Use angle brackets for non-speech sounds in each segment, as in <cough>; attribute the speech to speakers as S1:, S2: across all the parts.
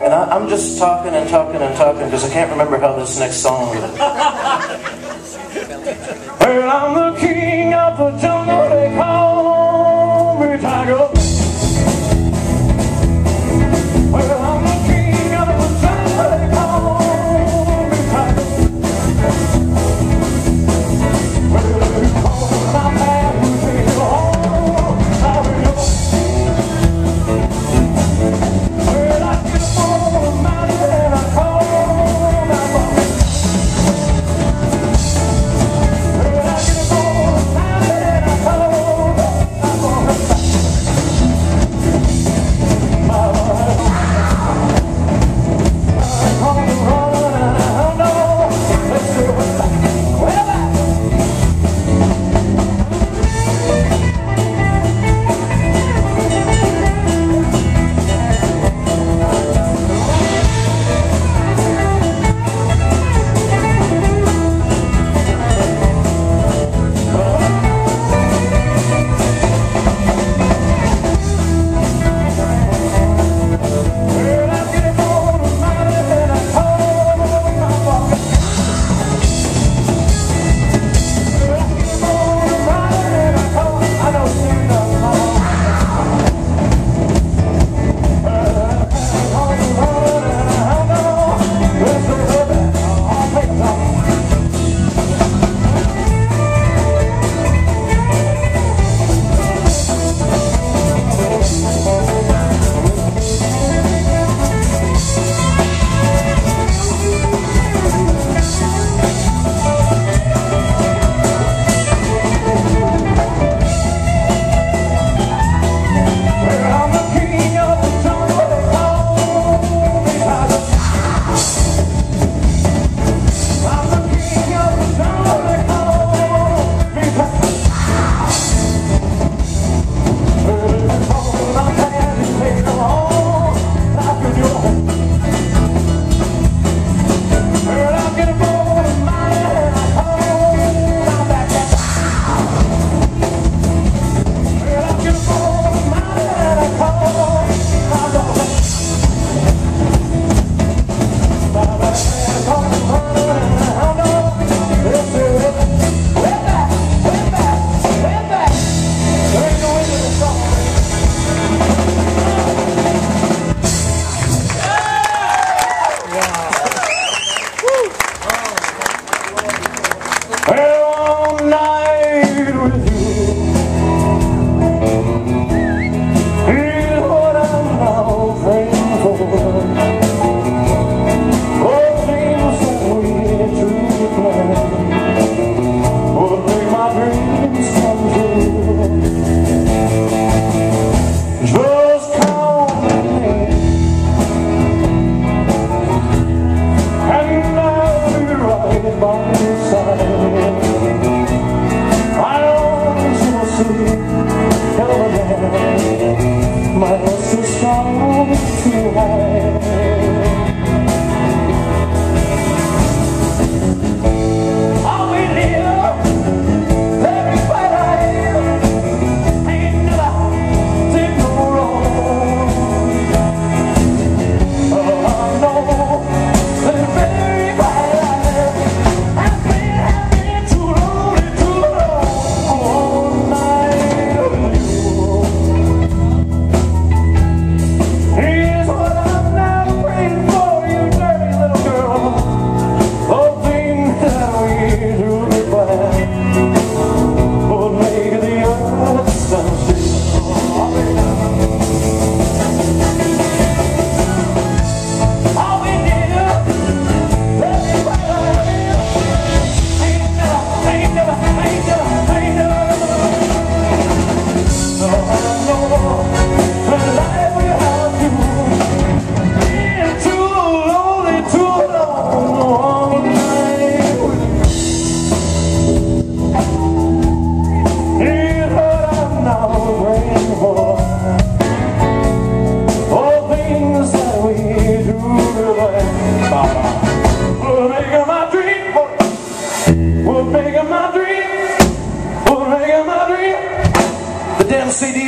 S1: And I, am just talking and talking and talking because I can't remember how this next song. <laughs> well, I'm the king of the jungle.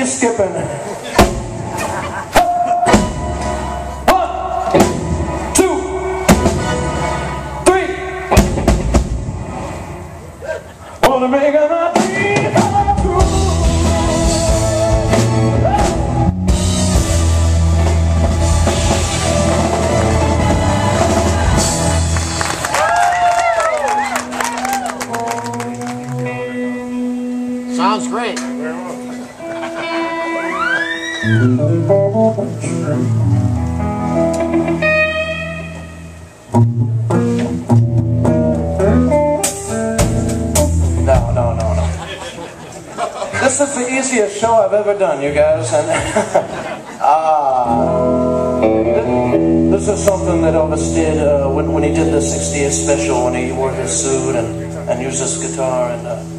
S1: Skipping. No, no, no, no. This is the easiest show I've ever done, you guys, and uh, <laughs> this is something that Elvis did uh, when, when he did the 60th special, when he wore his suit and, and used his guitar, and uh,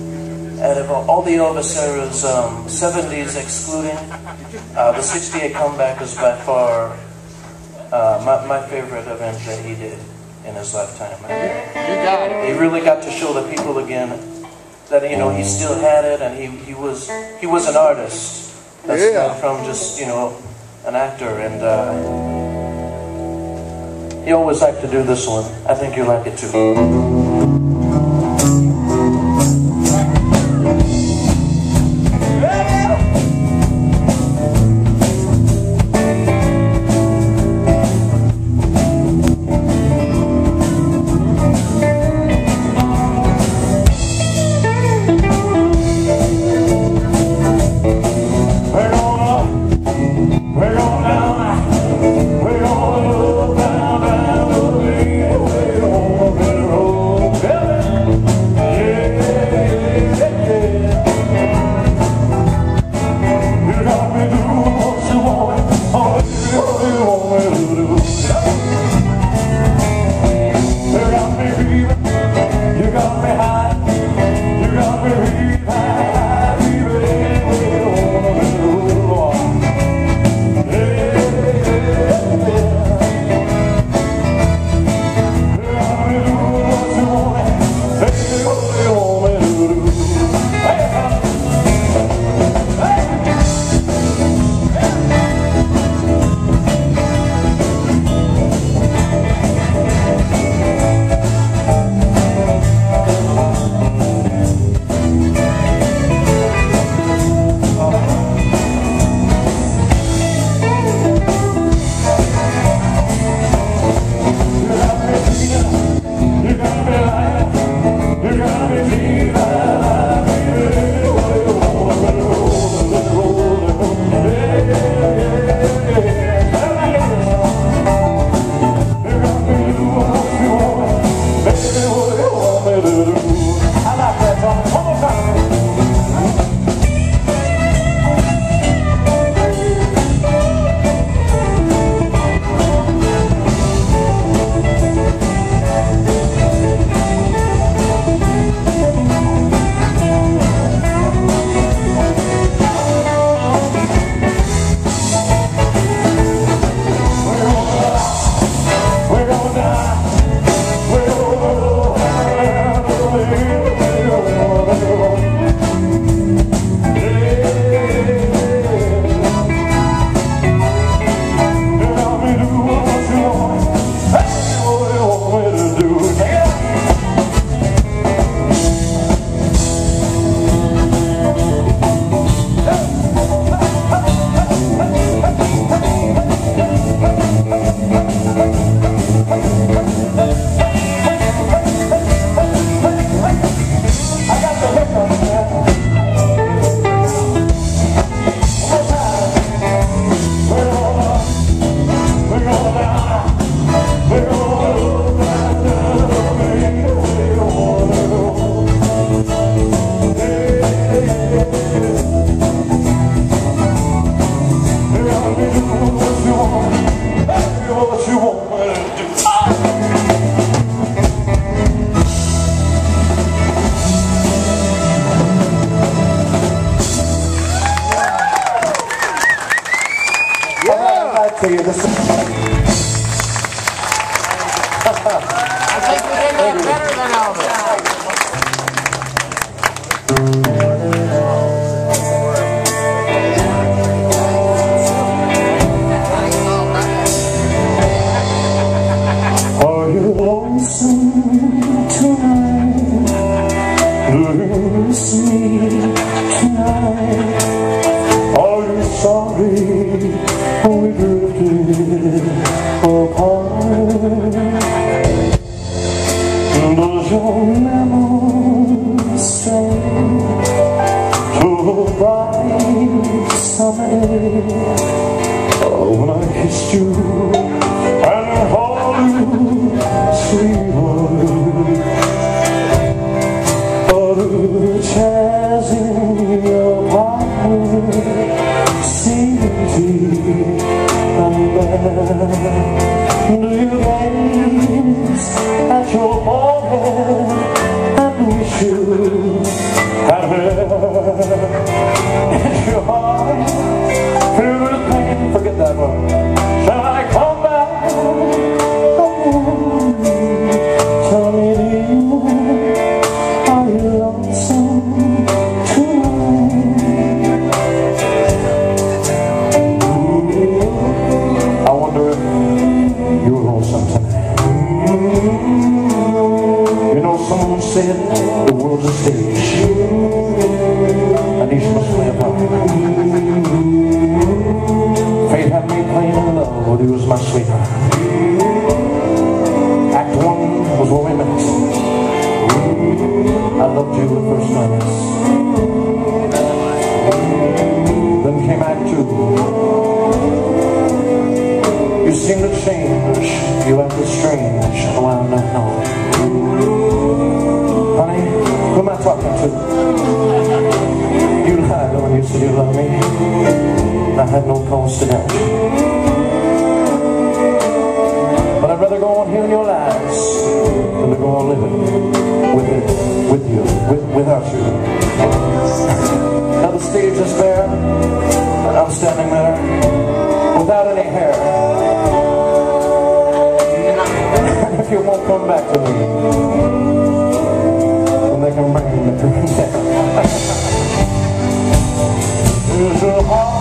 S1: out of all the Elvis eras, um, 70s excluding, uh, the 68 comeback is by far uh, my, my favorite event that he did in his lifetime.
S2: You got it.
S1: He really got to show the people again that you know he still had it, and he, he was he was an artist. That's
S3: Yeah.
S1: not from just you know an actor, and uh, he always liked to do this one. I think you like it too. I
S2: think we did that better than Elvis.
S1: He was my sweetheart. Act one was met. I loved you at first glance. Then came Act two. You seem to change, you acted strange, oh I don't know. Honey, who am I talking to? You lied when you said you loved me. I had no cause to doubt you. I'd rather go on hearing your lies than to go on living with it, with you, with, without you. Now the stage is bare, and I'm standing there without any hair. And <laughs> if you won't come back to me, then they can bring me down. Is your heart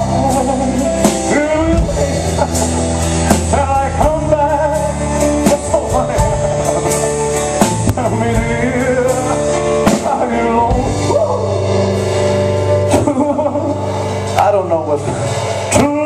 S1: I don't know what's Somebody